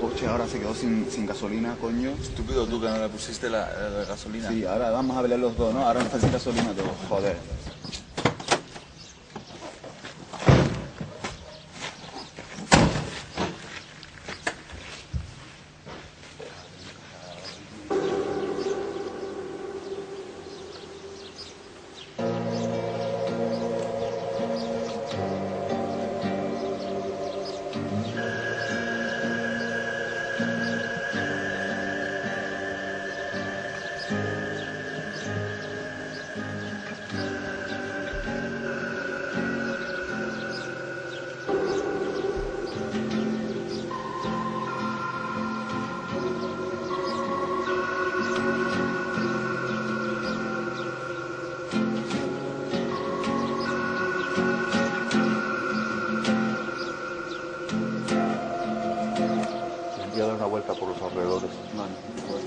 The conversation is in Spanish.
coche ahora se quedó sin, sin gasolina, coño. Estúpido tú que no le pusiste la, la gasolina. Sí, ahora vamos a pelear los dos, ¿no? Ahora falta sin gasolina todo, joder. y a dar una vuelta por los alrededores. Pues